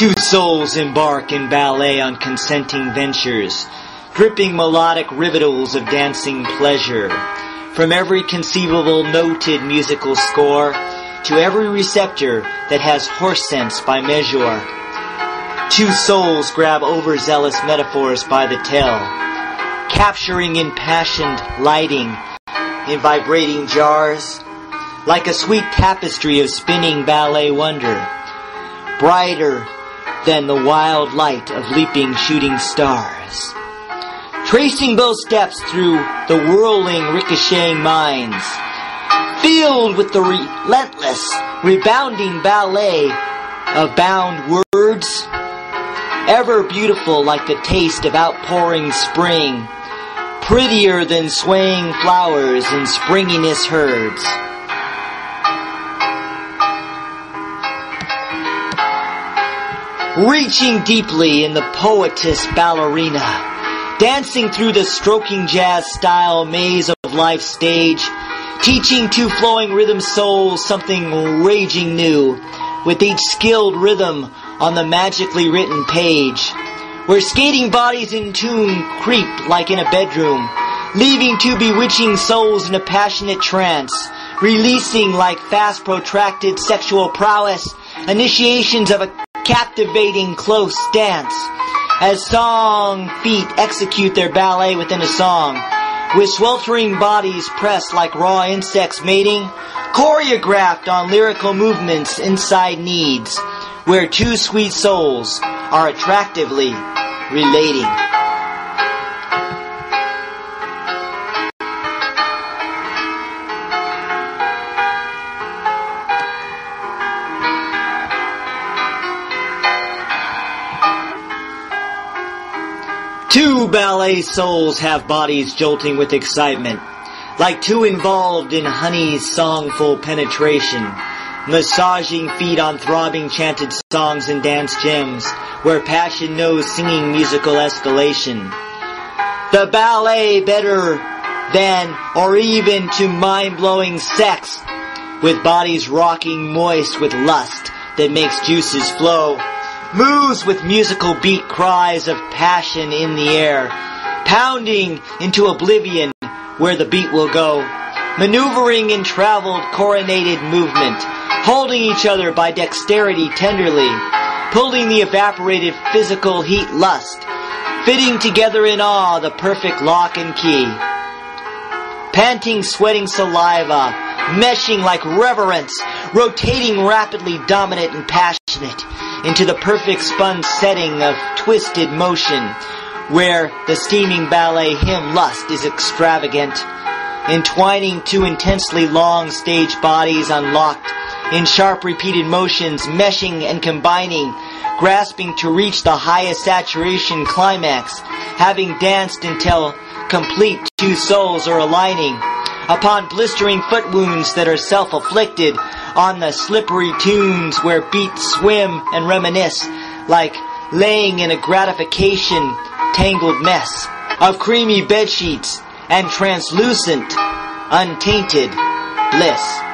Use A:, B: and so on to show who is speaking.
A: Two souls embark in ballet on consenting ventures, dripping melodic rivetals of dancing pleasure. From every conceivable noted musical score to every receptor that has horse sense by measure. Two souls grab overzealous metaphors by the tail, capturing impassioned lighting in vibrating jars, like a sweet tapestry of spinning ballet wonder, brighter than the wild light of leaping shooting stars. Tracing those steps through the whirling ricocheting minds, filled with the relentless, rebounding ballet of bound words, ever beautiful like the taste of outpouring spring, prettier than swaying flowers and springiness herds. Reaching deeply in the poetess ballerina, dancing through the stroking jazz style maze of life stage, teaching two flowing rhythm souls something raging new, with each skilled rhythm on the magically written page, where skating bodies in tune creep like in a bedroom, leaving two bewitching souls in a passionate trance, releasing like fast protracted sexual prowess, initiations of a captivating close dance. As song feet execute their ballet within a song. With sweltering bodies pressed like raw insects mating. Choreographed on lyrical movements inside needs. Where two sweet souls are attractively relating Two ballet souls have bodies jolting with excitement, like two involved in honey's songful penetration, massaging feet on throbbing chanted songs and dance gems, where passion knows singing musical escalation. The ballet better than or even to mind-blowing sex, with bodies rocking moist with lust that makes juices flow moves with musical beat cries of passion in the air, pounding into oblivion where the beat will go, maneuvering in traveled coronated movement, holding each other by dexterity tenderly, pulling the evaporated physical heat lust, fitting together in awe the perfect lock and key. Panting, sweating saliva, meshing like reverence, rotating rapidly dominant and passionate, into the perfect spun setting of twisted motion where the steaming ballet hymn lust is extravagant, entwining two intensely long stage bodies unlocked in sharp repeated motions, meshing and combining, grasping to reach the highest saturation climax, having danced until complete two souls are aligning upon blistering foot wounds that are self-afflicted, on the slippery tunes where beats swim and reminisce, like laying in a gratification tangled mess of creamy bed sheets and translucent, untainted bliss.